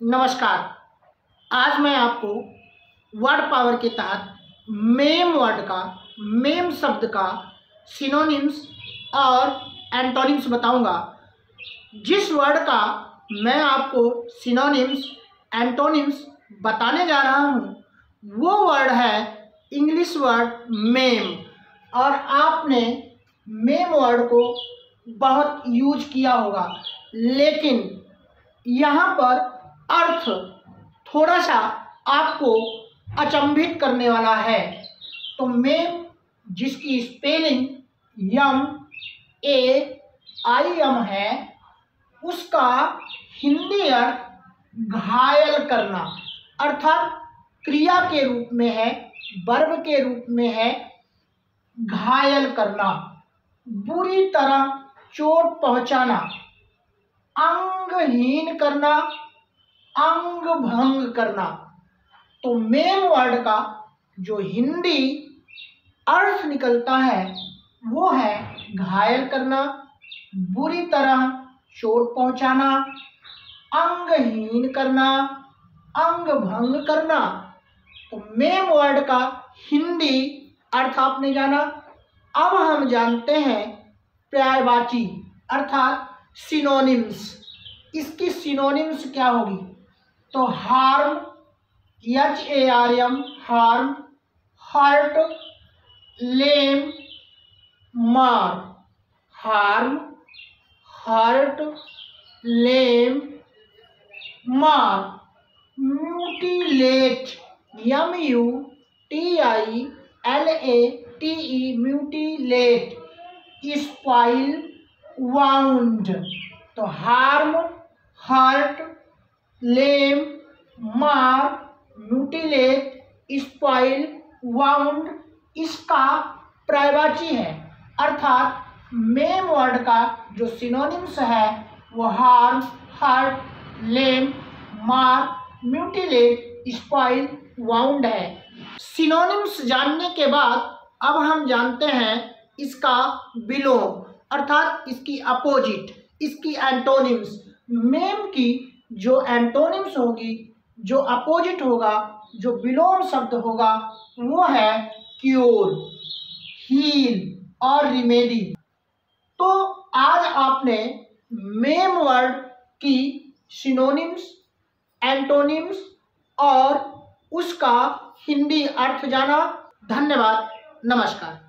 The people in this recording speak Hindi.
नमस्कार। आज मैं आपको वर्ड पावर के तहत मेम वर्ड का मेम शब्द का सिनोनिम्स और एंटोनिम्स बताऊँगा। जिस वर्ड का मैं आपको सिनोनिम्स एंटोनिम्स बताने जा रहा हूँ, वो वर्ड है इंग्लिश वर्ड मेम और आपने मेम वर्ड को बहुत यूज़ किया होगा। लेकिन यहाँ पर अर्थ थोड़ा सा आपको अचंभित करने वाला है। तो मेम जिसकी spelling Yama A I am है, उसका हिंदी अर्थ घायल करना, अर्थात क्रिया के रूप में है, वर्ब के रूप में है, घायल करना, बुरी तरह चोट पहुंचाना, अंगहीन करना अंग भंग करना। तो मेन वर्ड का जो हिंदी अर्थ निकलता है, वो है घायल करना, बुरी तरह चोट पहुंचाना, अंगहीन करना, अंग भंग करना। तो मेम वर्ड का हिंदी अर्थ आपने जाना। अब हम जानते हैं पर्यायवाची अर्थात सिनोनिम्स इसकी सिनोनिम्स क्या होगी? तो harm H A R M harm hurt lame mar. Harm hurt lame mar. Mutilate M U T I L A T E mutilate spoil wound तो harm hurt lame, mar, mutilate, spoil, wound, इसका प्रायवाची है। अर्थात, मेम वर्ड का जो सिनोनिम्स है, वो harm, hurt, lame, mar, mutilate, spoil, wound है। सिनोनिम्स जानने के बाद, अब हम जानते हैं इसका बिलोम अर्थात इसकी अपोजिट इसकी एंटोनिम्स मेम की जो एंटोनिम्स होगी, जो अपोजिट होगा, जो विलोम शब्द होगा, वो है क्योर हील और रिमेडी तो आज आपने मेम वर्ड की सिनोनिम्स एंटोनिम्स और उसका हिंदी अर्थ जाना। धन्यवाद, नमस्कार।